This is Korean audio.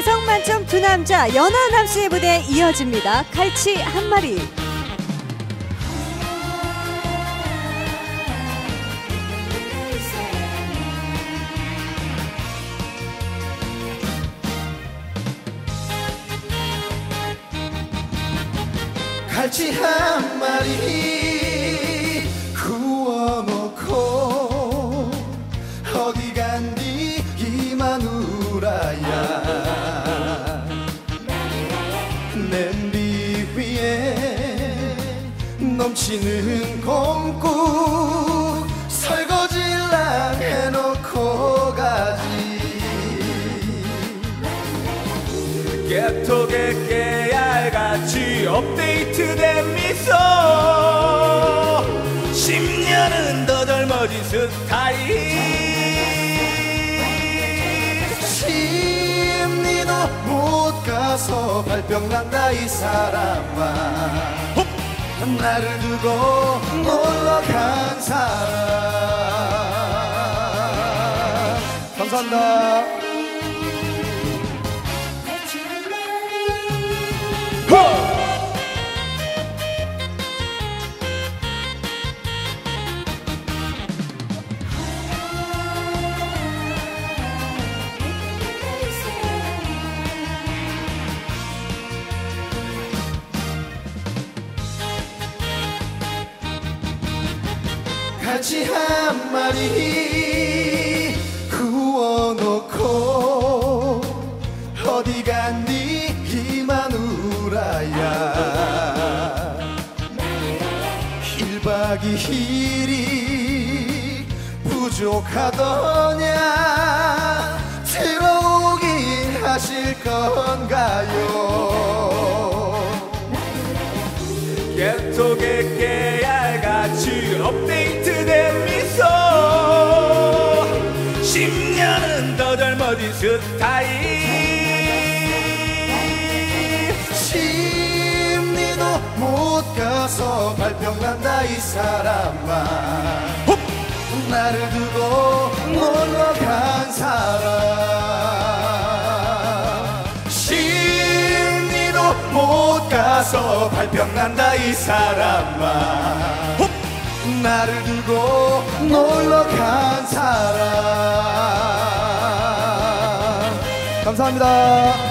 개성 만점 두 남자 연하 남 씨의 무대 이어집니다. 갈치 한 마리. 갈치 한 마리 구워놓 넘치는 곰국 설거지랑 해놓고 가지. 깨톡에 깨알같이 업데이트된 미소. 10년은 더 젊어진 스타일 심리도 못 가서 발병난다 이 사람아 나를 두고 놀러 간 사람. 감사합니다 갈치 한 마리 구워놓고 어디 간디 이 마누라야. 1박 2일이 부족하더냐? 들어오긴 하실 건가요? 깨톡에 깨알같이 업데이트 된 미소. 10년은 더 젊어진 스타일 심리도 못 가서 발병난다 이 사람아 나를 두고 놀러 간 사람. 심리도 못 가서 발병난다 이 사람아 나를 두고 놀러 간 사람. 감사합니다